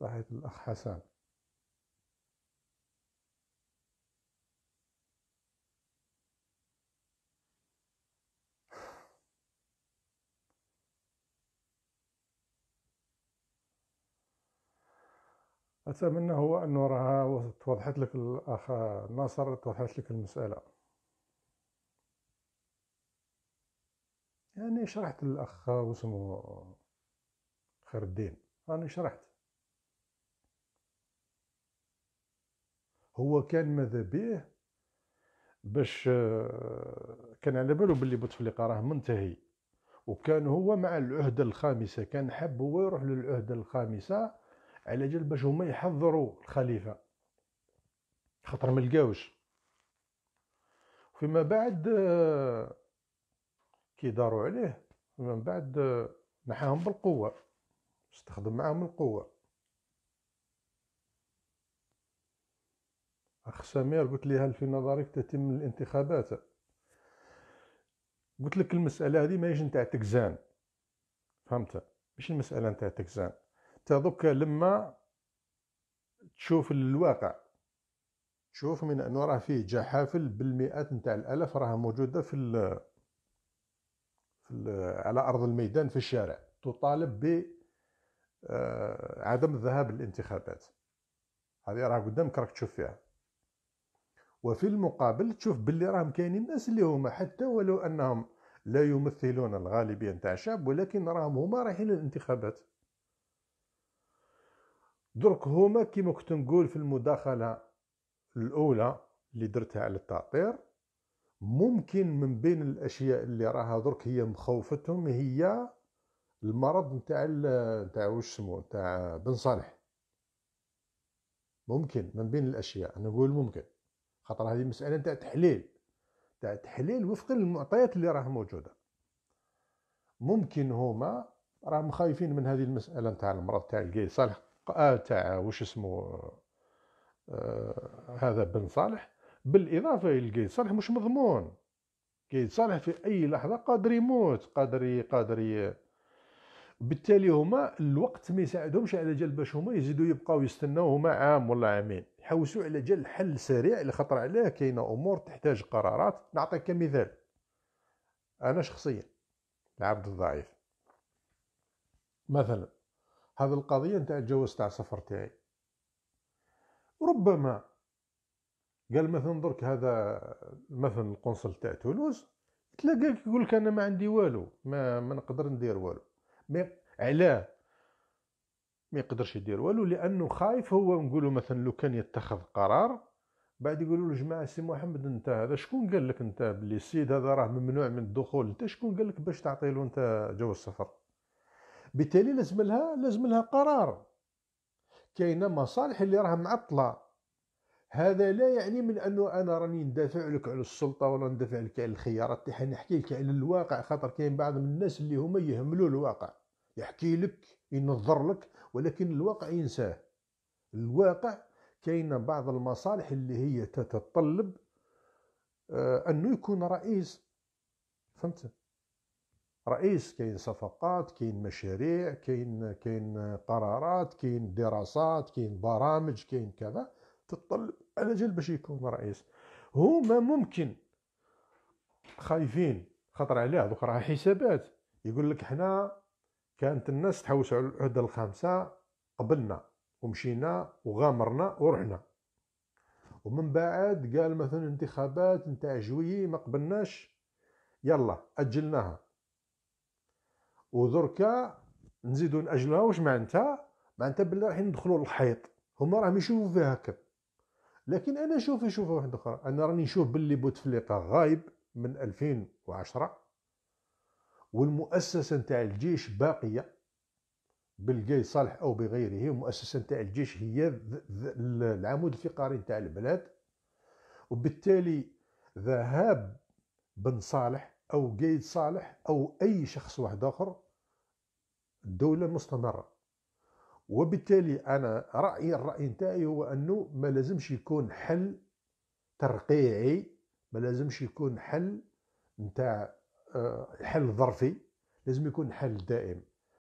صحيت الأخ حسن. أتمنى هو أنه راه توضحت لك الأخ ناصر توضحت لك المسألة. يعني شرحت للأخ واسمه خير الدين. أنا شرحت. هو كان ماذا بيه باش كان على بالو بلي بوتفليقه راه منتهي. وكان هو مع العهدة الخامسة كان حاب هو يروح للعهدة الخامسة على جال باش هما يحضروا الخليفة. خاطر ملقاوش فيما بعد كي داروا عليه من بعد نحاهم بالقوة استخدم معاهم القوة. سمير قلت هل في نظرك تتم الانتخابات؟ قلت لك المسألة هذه ماهيش نتاع تكزان. فهمت؟ مش المسألة نتاع تكزان. دوكا لما تشوف الواقع تشوف من انه راه فيه جحافل بالمئات نتاع الالاف راها موجودة في ال في ال على أرض الميدان في الشارع. تطالب ب آه، عدم الذهاب للانتخابات هذه راه قدامك راك تشوف فيها. وفي المقابل تشوف باللي راهم كاينين الناس اللي هما حتى ولو أنهم لا يمثلون الغالبية نتاع الشعب ولكن راهم هما رايحين للانتخابات. درك هما كيما كنت نقول في المداخلة الأولى اللي درتها على التعطير ممكن من بين الأشياء اللي راها درك هي مخوفتهم هي المرض نتاع نتاع واش سمو نتاع بن صالح. ممكن من بين الأشياء أنا نقول ممكن. خاطر هذه مسألة نتاع تحليل تاع تحليل وفق المعطيات اللي راه موجودة. ممكن هما راهم خايفين من هذه المسألة نتاع المرض تاع القي صالح آه تاع واش اسمه آه هذا بن صالح. بالإضافة إلى قيد صالح مش مضمون. قيد صالح في أي لحظة قادر يموت قادر قادر بالتالي هما الوقت ما يساعدهمش على جال باش هما يزيدوا يبقاو يستناو هما عام ولا عامين. يحوسوا على جال حل سريع خطر عليه كاينة أمور تحتاج قرارات. نعطيك مثال أنا شخصيا العبد الضعيف. مثلا هذه القضية نتاع الجواز تاع السفر تاعي. ربما قال مثلا درك هذا مثلا القنصل تاع تولوز تلاقاك يقول لك أنا ما عندي والو ما ما نقدر ندير والو. mais علاه ما يقدرش يدير والو لأنه خايف هو نقولوا مثلا لو كان يتخذ قرار بعد يقولوا له جماعة سي محمد أنت هذا شكون قال لك أنت بلي السيد هذا راه ممنوع من الدخول؟ أنت شكون قال لك باش تعطي له أنت جواز السفر؟ بالتالي لازم لها لازم لها قرار. كاينة مصالح اللي راها معطلة. هذا لا يعني من أنه أنا راني ندافع لك على السلطة ولا ندافع لك على الخيارات تاعي نحكي لك على الواقع خاطر كاين بعض من الناس اللي هما يهملوا الواقع يحكي لك. ينظر لك ولكن الواقع ينساه. الواقع كاين بعض المصالح اللي هي تتطلب آه، أنه يكون رئيس. فهمت؟ رئيس كاين صفقات كاين مشاريع كاين كاين قرارات كاين دراسات كاين برامج كاين كذا. تطلب على جال باش يكون رئيس. هما ممكن خايفين خطر عليه دوك راه حسابات. يقول لك حنا كانت الناس تحوس على العهدة الخامسة قبلنا ومشينا وغامرنا ورحنا. ومن بعد قال مثلا انتخابات نتاع جويي ما قبلناش يلا أجلناها. ودركا نزيدو ناجلوها واش معناتها؟ معناتها بلي راح ندخلوا للحيط. هما راهم يشوفوا فيها هكا. لكن أنا شوف نشوف واحد أخرى أنا راني نشوف باللي بوتفليقه غايب من 2010 والمؤسسة نتاع الجيش باقية بالقاي صالح أو بغيره المؤسسه نتاع الجيش هي العمود الفقري نتاع البلاد. وبالتالي ذهاب بن صالح أو قايد صالح أو أي شخص واحد آخر الدولة مستمرة. وبالتالي أنا رأيي الرأي نتاعي هو أنه ما لازمش يكون حل ترقيعي ما لازمش يكون حل نتاع حل ظرفي لازم يكون حل دائم.